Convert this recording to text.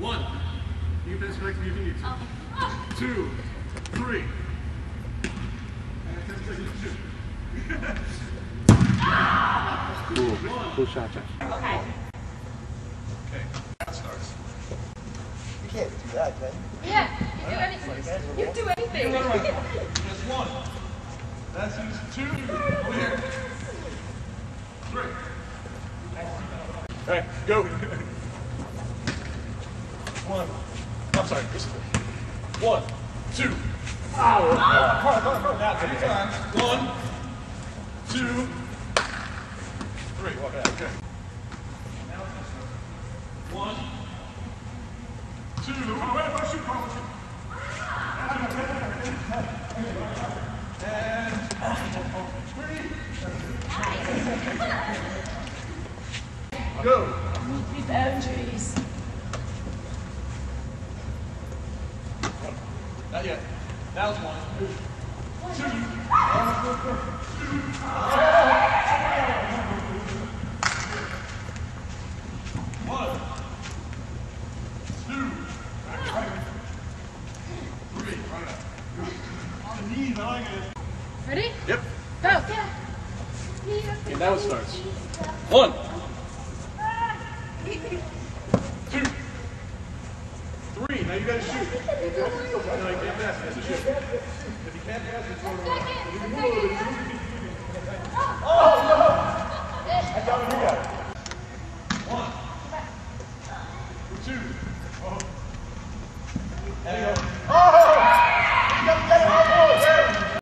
One. You can finish correcting me if you need to. Two. Three. And 10 seconds. Shoot. Cool. Cool shot, Josh. Okay. Okay. That starts. You can't do that, can you? Yeah. You do anything. You do anything. That's one. That's two. Over here. Three. All right, go. One. I'm sorry. This one, two. Ow! Now, three times. One, two, three. Walk out. Okay. Now it's this one. One, two. Oh, wait, don't shoot, Carl. Shoot. And three. Go. Boundaries. Not yet. That was one. Two. One. Two. Three. Run up. On the knees. I like it. Ready? Yep. Go. And now it starts. One you gotta shoot. No, you can't pass, you have to shoot. If you can't pass, you throw it. If you move over, you move Oh, no! I got it, you got. One. Two. Oh. There you go.